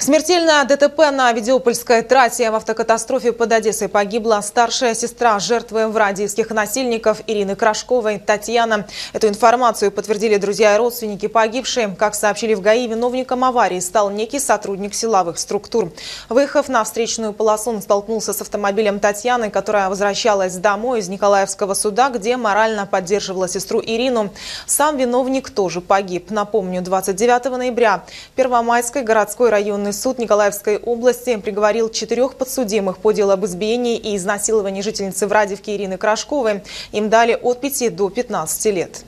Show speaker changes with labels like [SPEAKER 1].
[SPEAKER 1] Смертельное ДТП на Видеопольской трассе в автокатастрофе под Одессой погибла старшая сестра жертвы врадиевских насильников Ирины Крашковой Татьяна. Эту информацию подтвердили друзья и родственники погибшей. Как сообщили в ГАИ, виновником аварии стал некий сотрудник силовых структур. Выехав на встречную полосу, он столкнулся с автомобилем Татьяны, которая возвращалась домой из Николаевского суда, где морально поддерживала сестру Ирину. Сам виновник тоже погиб. Напомню, 29 ноября Первомайской городской районной суд Николаевской области приговорил четырех подсудимых по делу об избиении и изнасиловании жительницы Врадивки Ирины Крашковой. Им дали от 5 до 15 лет.